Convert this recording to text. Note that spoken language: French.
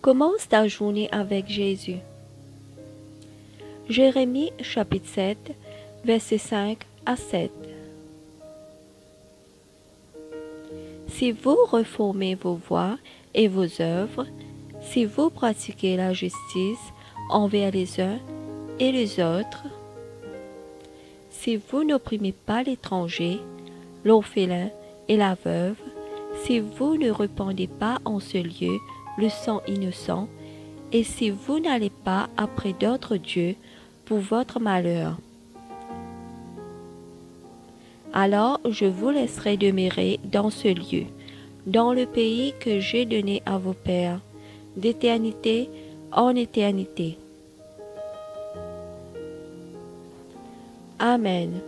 Commence ta journée avec Jésus. Jérémie chapitre 7, versets 5 à 7. Si vous reformez vos voies et vos œuvres, si vous pratiquez la justice envers les uns et les autres, si vous n'opprimez pas l'étranger, l'orphelin et la veuve, si vous ne répandez pas en ce lieu le sang innocent, et si vous n'allez pas après d'autres dieux pour votre malheur. Alors je vous laisserai demeurer dans ce lieu, dans le pays que j'ai donné à vos pères, d'éternité en éternité. Amen.